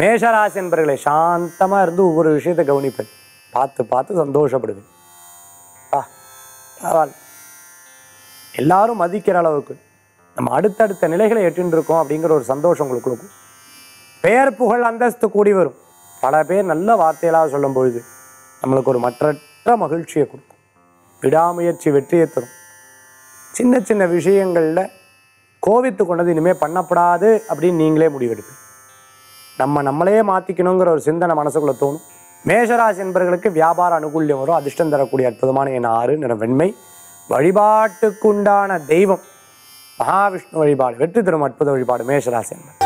மேஷராசி என்பர்களை சாந்தமாக இருந்து ஒவ்வொரு விஷயத்தை கவனிப்பேன். பார்த்து பார்த்து சந்தோஷப்படுவேன். ஆ பரவாயில்ல. எல்லாரும் மதிக்கிற அளவுக்கு நம்ம அடுத்தடுத்த நிலைகளை எட்டின்னு இருக்கோம் அப்படிங்கிற ஒரு சந்தோஷம் உங்களுக்கு இருக்கும் பெயர் புகழ் அந்தஸ்து கூடி வரும். பல பேர் நல்ல வார்த்தைகளாக சொல்லும் பொழுது நம்மளுக்கு ஒரு மற்றற்ற மகிழ்ச்சியை கொடுக்கும். விடாமுயற்சி வெற்றியை தரும். சின்ன சின்ன விஷயங்களில் கோவித்து கொண்டது இனிமேல் பண்ணப்படாது அப்படின்னு நீங்களே முடிவெடுப்பீங்க. நம்ம நம்மளையே மாற்றிக்கணுங்கிற ஒரு சிந்தனை மனசுக்குள்ள தோணும். மேஷராசி என்பவர்களுக்கு வியாபார அனுகூல்யம் வரும். அதிர்ஷ்டம் தரக்கூடிய அற்புதமான என் ஆறு நிற வெண்மை. வழிபாட்டுக்குண்டான தெய்வம். மகாவிஷ்ணு வழிபாடு வெற்றி தரும் அற்புத வழிபாடு மேஷராசி என்பது